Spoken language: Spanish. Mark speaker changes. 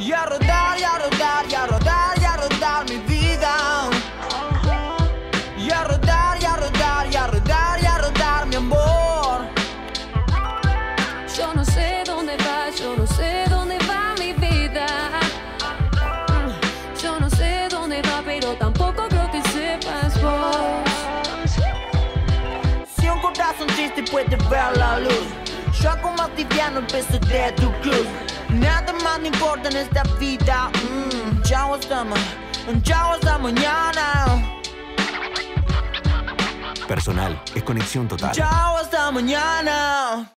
Speaker 1: Y a rodar, y a rodar, y a rodar, y a rodar mi vida. Y a rodar, y a rodar, y a rodar, y a rodar mi amor.
Speaker 2: Yo no sé dónde vas, yo no sé dónde va mi vida. Mm, Yo no sé dónde va, pero tampoco creo que sepas vos.
Speaker 1: Si un corazón triste puede ver la luz, yo hago más liviano el peso de tu cruz. Nada importa en esta vida. Mm, chao hasta ma- chao hasta mañana.
Speaker 3: Personal es conexión total.
Speaker 1: Chao hasta mañana.